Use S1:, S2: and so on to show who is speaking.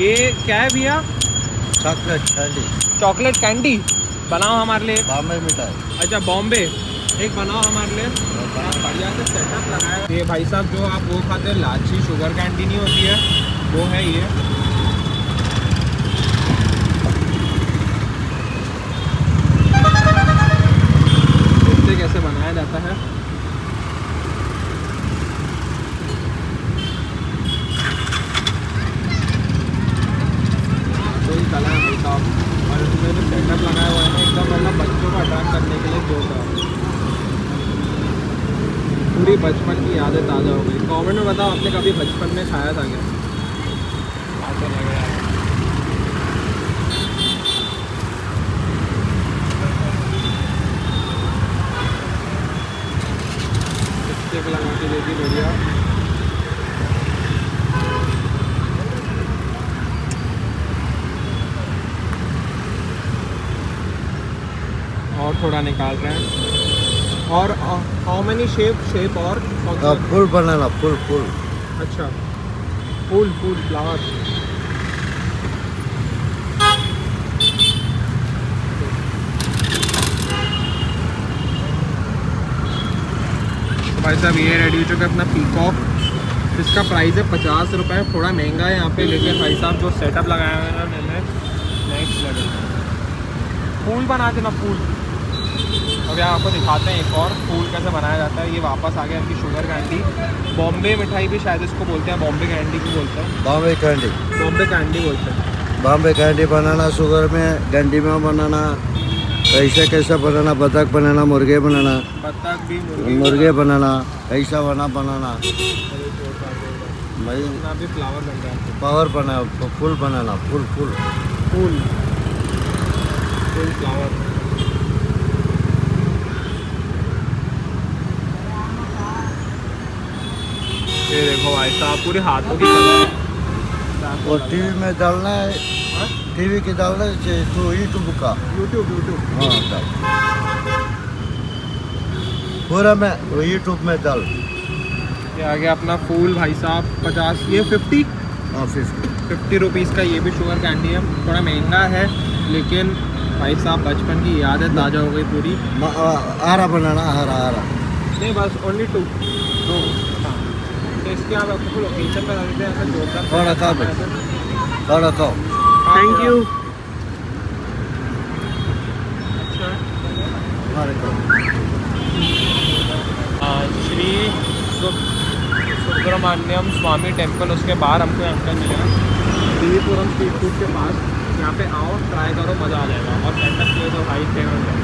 S1: ये क्या है भैया?
S2: चॉकलेट कैंडी
S1: चॉकलेट कैंडी बनाओ हमारे लिए।
S2: बॉम्बे मिठाई.
S1: अच्छा बॉम्बे एक बनाओ हमारे लिए। बढ़िया से सेटअप लगाया। ये भाई साहब जो आप वो खाते हैं लाची शुगर कैंडी नहीं होती है वो है ये इससे कैसे बनाया जाता है कोई कला है भाई साहब और इसमें जो सेटअप लगाया हुआ है ना एकदम मतलब बच्चों को अट्रैक्ट करने के लिए जोरदार पूरी बचपन की यादें ताज़ा हो गई। कमेंट में बताओ, आपने कभी बचपन में खाया था क्या? लग के देती बढ़िया। और थोड़ा निकाल रहे हैं। और हाउ मेनी शेप शेप और
S2: फुल बनाना फुल फुल।
S1: अच्छा। फूल फूल फ्लावर। तो भाई साहब ये रेडी हो चुका है अपना पीकॉक इसका प्राइस है पचास रुपये थोड़ा महँगा है यहाँ पे लेकिन भाई साहब जो सेटअप लगाया हुआ है ना मैंने नेक्स्ट लेवल फूल बना देना फूल। यहाँ आपको दिखाते हैं एक और फूल कैसे बनाया जाता है। ये वापस आ गया आपकी शुगर कैंडी बॉम्बे मिठाई भी शायद इसको बोलते हैं बॉम्बे कैंडी भी बोलते हैं?
S2: बॉम्बे कैंडी
S1: बॉम्बे कैंडी बोलते हैं।
S2: बॉम्बे कैंडी बनाना शुगर में गंडी में बनाना कैसे कैसे बनाना बतख बनाना मुर्गे बनाना
S1: बतख भी मुर्गी
S2: मुर्गे बनाना कैसा बना बनाना। भाई
S1: भी फ्लावर बन रहा है।
S2: पावर बना फुल बनाना फुल फुल।
S1: फूल। फुल फ्लावर ये देखो भाई साहब पूरे हाथों की है।
S2: और टीवी में डालना है। टीवी के डालना है तो यूट्यूब का।
S1: यूट्यूब यूट्यूब
S2: हाँ पूरा में यूट्यूब में डाल।
S1: ये आ गया अपना फूल भाई साहब पचास ये फिफ्टी
S2: हाँ फिफ्टी
S1: फिफ्टी रुपीज़ का ये भी शुगर कैंडी है। थोड़ा महँगा है लेकिन भाई साहब बचपन की याद है ताज़ा हो गई पूरी।
S2: आरा बनाना आरा आरा।
S1: नहीं बस ओनली टू टू हाँ तो इसके आप आपको लोकेशन बता देते हैं ऐसा थैंक यू अच्छा श्री सुब्रमण्यम स्वामी टेंपल उसके बाहर हमको अंकल मिले देवीपुरम स्ट्रीट फ़ूड के पास। यहाँ पे आओ ट्राई करो मज़ा आ जाएगा। और सेंटर किए तो भाई फ़ेमस है